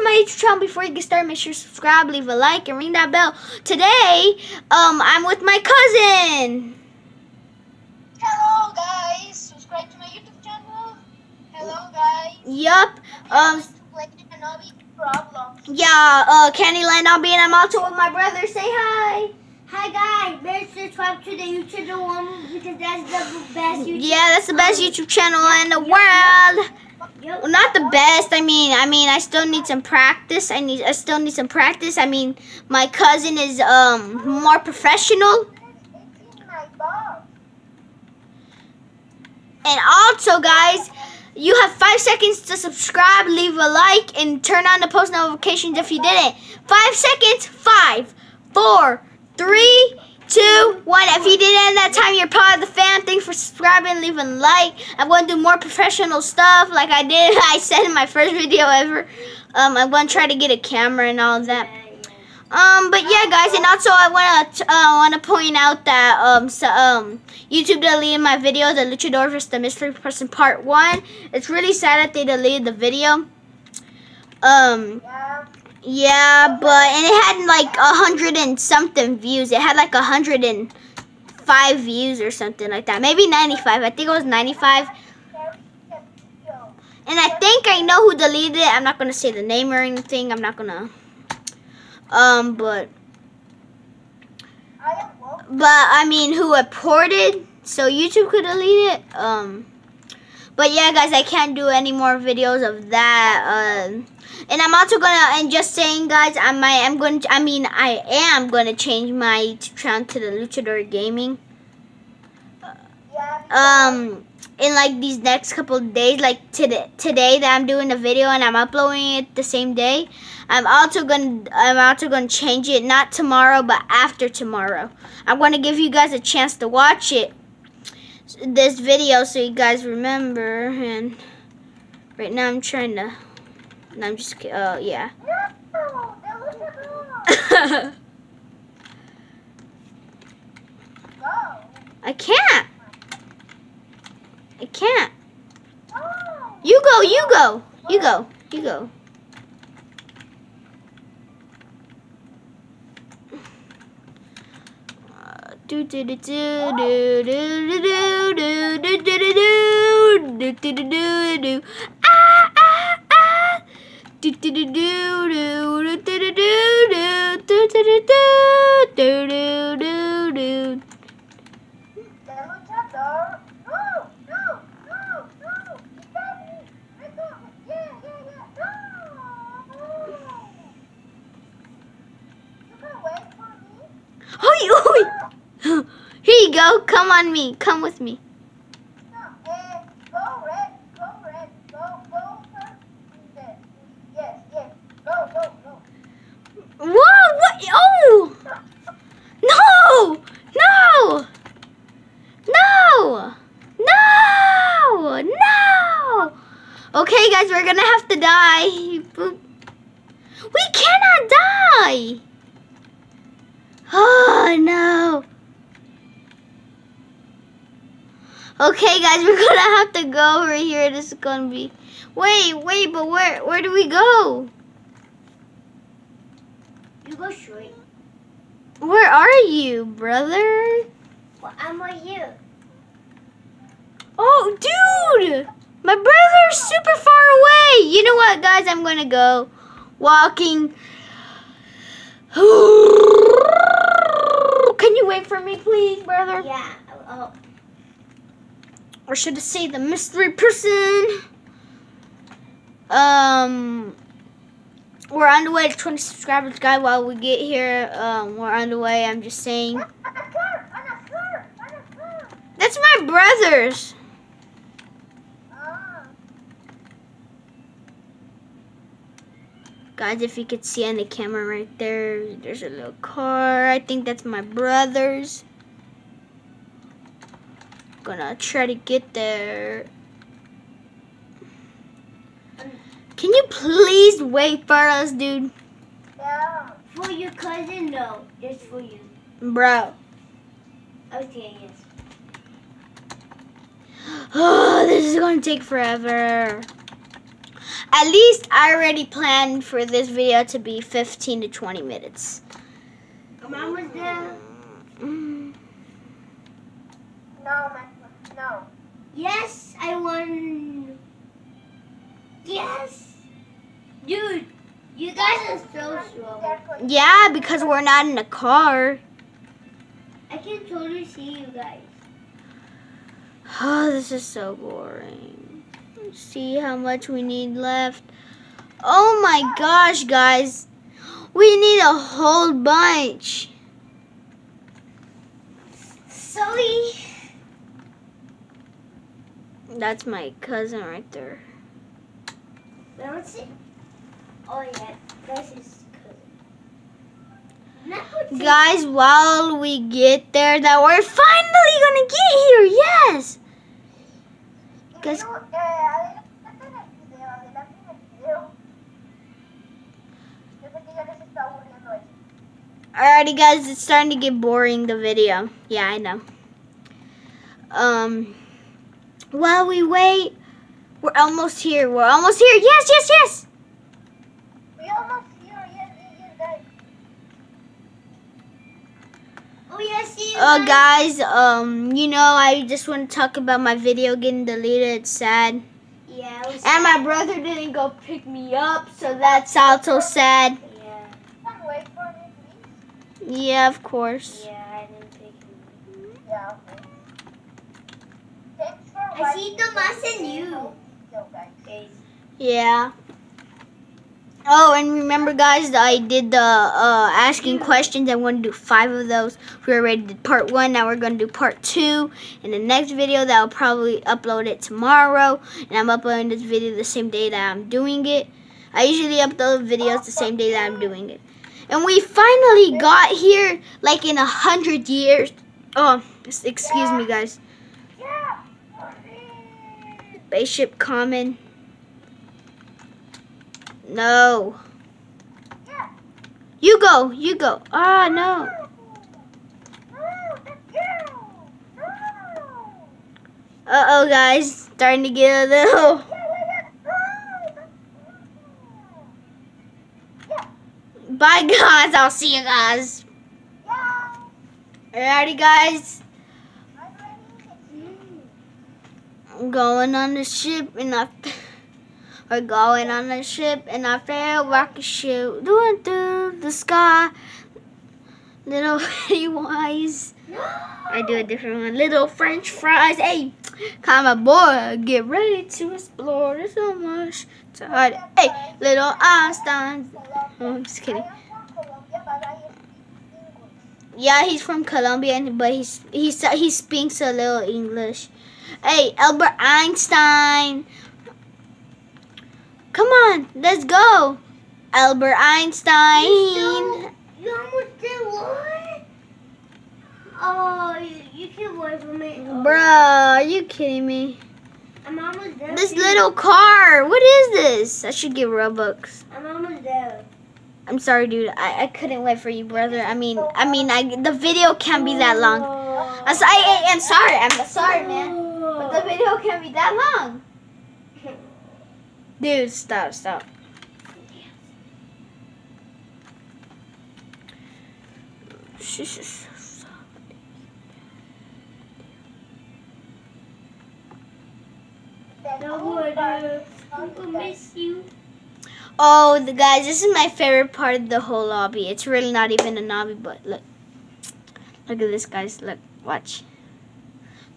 to my YouTube channel. Before you get started, make sure to subscribe, leave a like, and ring that bell. Today, um, I'm with my cousin. Hello guys, subscribe to my YouTube channel. Hello guys. Yup. Um, problem. yeah, uh, Candyland obby and I'm also with my brother. Say hi. Hi guys, make sure to subscribe to the YouTube channel because that's the best YouTube. Yeah, that's the best YouTube channel in the world. Well, not the best. I mean, I mean, I still need some practice. I need, I still need some practice. I mean, my cousin is um more professional. And also, guys, you have five seconds to subscribe, leave a like, and turn on the post notifications if you didn't. Five seconds. Five, four, three, two, one. If you did in that time, you're part of the fam. Thanks for subscribing, leaving like. I'm going to do more professional stuff like I did. I said in my first video ever. Um, I'm going to try to get a camera and all that. Um, but yeah, guys, and also I wanna uh, wanna point out that um so, um YouTube deleted my video, the Luchador vs the Mystery Person Part One. It's really sad that they deleted the video. Um, Yeah. but and it had like a hundred and something views. It had like a hundred and five views or something like that. Maybe ninety-five. I think it was ninety-five. And I think I know who deleted it. I'm not gonna say the name or anything. I'm not gonna. Um, but but I mean, who reported? So YouTube could delete it. Um, but yeah, guys, I can't do any more videos of that. Um, and I'm also gonna and just saying, guys, I might I'm going to. I mean, I am gonna change my channel to the Luchador Gaming. Um, in like these next couple days, like today, today that I'm doing the video and I'm uploading it the same day. I'm also gonna I'm also gonna change it not tomorrow but after tomorrow. I'm gonna give you guys a chance to watch it this video so you guys remember and right now I'm trying to I'm just oh yeah. A girl. I can't. I can't. You go, you go. You go. You go. Do do do do do do do do do do do do do do do do ah ah ah do do do do do do do do do do do do do do The luchador. No, no, no, no. You got me. Let go. Yeah, yeah, yeah. No. You can wait for me. Hoi, hoi. Here you go. Come on me. Come with me. Whoa! What? Oh! No! No! No! No! No! Okay, guys, we're gonna have to die. We cannot die! Oh, no. Okay, guys, we're gonna have to go over here. This is gonna be... Wait, wait, but where, where do we go? You go straight. Where are you, brother? Well, I'm right here. Oh, dude! My brother's super far away. You know what, guys? I'm gonna go walking. Can you wait for me, please, brother? Yeah. Oh, Or should I say the mystery person? Um, we're on the way to 20 subscribers, guys. While we get here, um, we're on the way. I'm just saying. That's my brother's. Ah, Guys, if you could see on the camera right there, there's a little car. I think that's my brother's. Gonna try to get there. Can you please wait for us, dude? yeah. for your cousin? No, just for you. Bro. Okay, yes. Oh, this is gonna take forever. At least I already planned for this video to be 15 to 20 minutes. I'm almost there. Mm. No, man. No. Yes, I won. Yes. Dude, you guys are so slow. Yeah, because we're not in a car. I can totally see you guys. Oh, this is so boring. Let's see how much we need left. Oh my gosh, guys. We need a whole bunch. Sorry. That's my cousin right there. Where was it? Oh yeah, that's his cousin. Not what's it- Guys, while we get there, that we're finally gonna get here. Yes. Guys- Video, adelante en el video, adelante en el video. Yo sé que ya les está aburriendo eso. Alrighty, guys, it's starting to get boring. The video. Yeah, I know. Um, while we wait, we're almost here. We're almost here. Yes, yes, yes. We almost here, yes, yes, yes, guys. Oh you Uh, guys, um, you know, I just want to talk about my video getting deleted. It's sad. Yeah. it was And my brother didn't go pick me up, so that's also sad. Yeah. Can wait for me, please. Yeah, of course. Yeah, I didn't pick him. Yeah, okay. Thanks for I see Tomas and you. Yeah. Oh, and remember, guys, I did the uh, asking questions. I'm going to do five of those. We already did part one. Now we're going to do part two in the next video. That I'll probably upload it tomorrow. And I'm uploading this video the same day that I'm doing it. I usually upload videos the same day that I'm doing it. And we finally got here, like in a hundred years. Oh, excuse me, guys. Spaceship common. No. You go. You go. Ah, no. No, thank you. No. Uh oh, guys. Starting to get a little. Bye, guys. I'll see you guys. Alrighty, guys. I'm ready. I'm going on the ship and I. We're going on the ship and I feel rocket ship doing through the sky. Little Pennywise. I do a different one. Little French fries. Hey, come aboard. Get ready to explore. There's so much to hide. Hey, little Einstein. Oh, I'm just kidding. Yeah, he's from Colombia, but he's he's he speaks a little English. Hey, Albert Einstein. Come on, let's go. Albert Einstein. You You almost did what? Oh, you, you can wait for me. Oh, Bruh, are you kidding me? I'm almost there. This little car. What is this? I should get Robux. I'm almost there. I'm sorry, dude. I, I couldn't wait for you, brother. I mean, I mean, I the video can't be that long. Oh. I'm sorry. I, I'm sorry. I'm sorry, man. But the video can't be that long. Dude, stop, stop. No more. I'm miss you. Oh, the guys, this is my favorite part of the whole lobby. It's really not even a lobby, but look. Look at this, guys. Look, watch.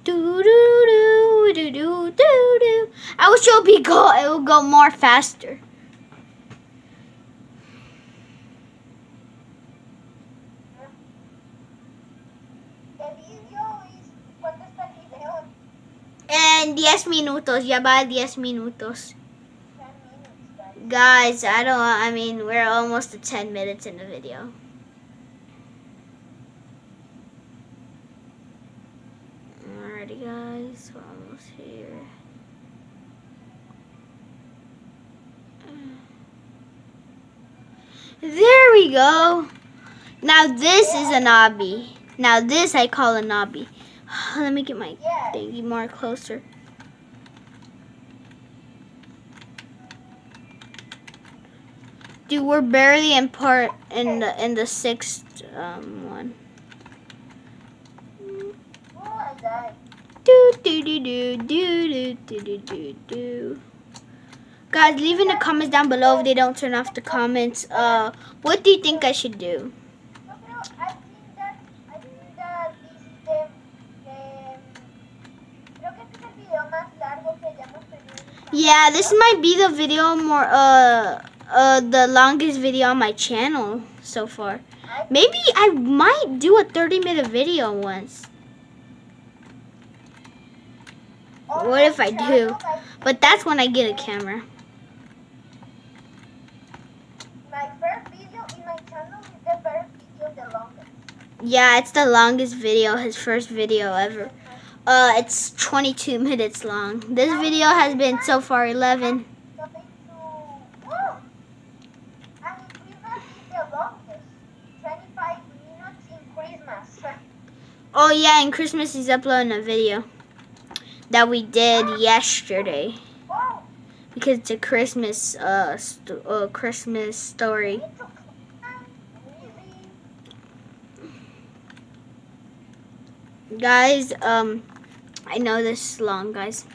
Do do do do do do do. I wish it would be go. It would go more faster. En 10 minutos, ya va 10 minutos. 10 minutes, guys. Guys, I don't, I mean, we're almost to 10 minutes in the video. Alrighty, guys, we're almost here. There we go. Now this is an obby. Now this I call a obby. Let me get my thingy more closer. Dude, we're barely in part in the in the sixth um one. Do do do do do do do do do. Guys, leave in the comments down below if they don't turn off the comments. Uh, what do you think I should do? Yeah, this might be the video more uh uh the longest video on my channel so far. Maybe I might do a 30 minute video once. What if I do? But that's when I get a camera. Yeah, it's the longest video, his first video ever. Uh, it's 22 minutes long. This video has been so far 11. Oh yeah, and Christmas he's uploading a video that we did yesterday because it's a Christmas uh, st- uh Christmas story. need to climb. Easy. Guys, um, I know this is long, guys.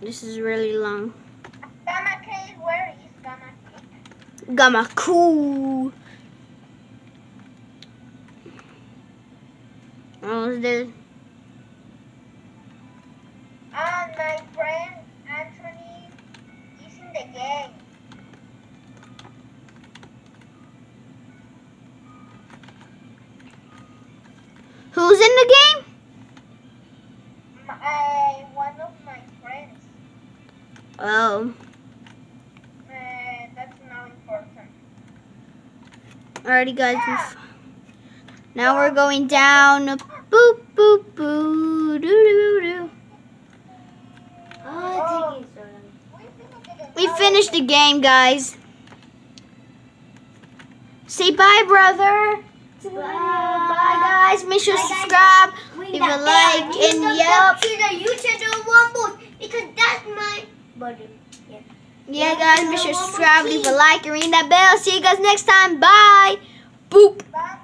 This is really long. Gamma K, where is Gamma K? Gamma cool. Almost there. Who's in the game? My, uh, one of my friends. Oh, Uh, that's not important. alrighty, guys. we've- Now we're going down. Boop boop boo. Doo doo doo. Oh, it's taking so long. We finished the game. We finished the game, guys. Say bye, brother. Bye, guys. Make sure to subscribe, leave a like, and yep. to the YouTube one boost because that's my button. Yeah, guys. Make sure to subscribe, leave a like, and ring that bell. See you guys next time. Bye. Boop. Bye,